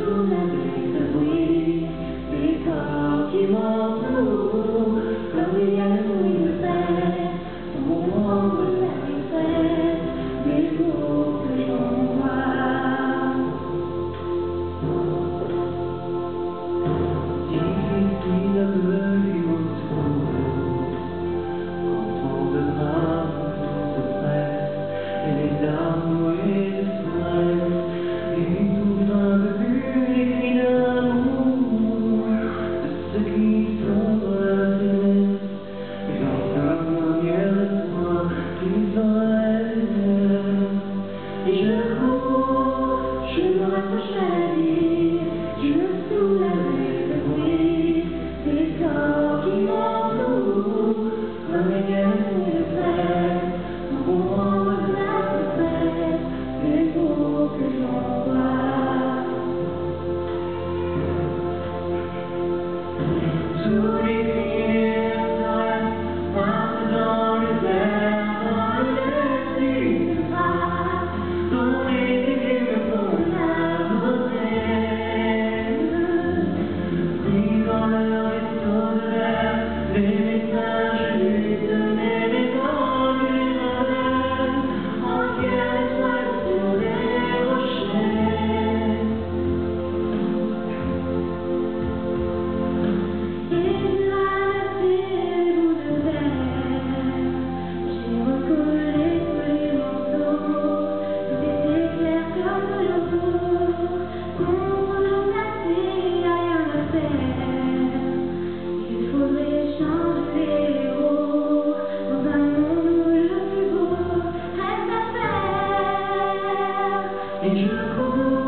to me. you.